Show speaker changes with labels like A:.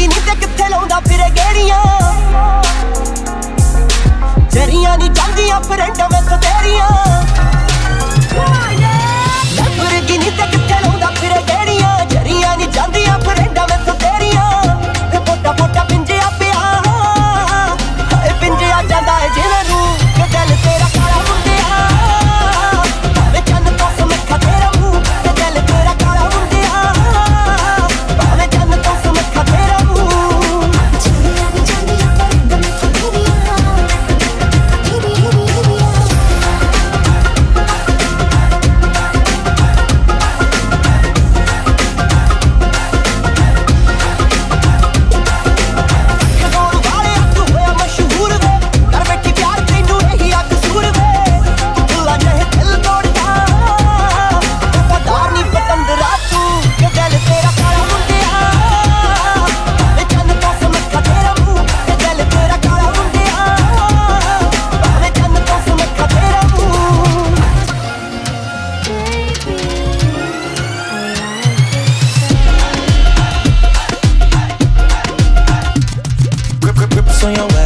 A: ਕੀ ਤੇ ਕਿੱਥੇ ਲਾਉਂਦਾ ਫਿਰੇ ਗੇੜੀਆਂ? ਜਰੀਆਂ ਨਹੀਂ ਜਾਂਦੀਆਂ ਫਰੈਂਡ ਵਿੱਚ ਤੇਰੀਆਂ।
B: on your way.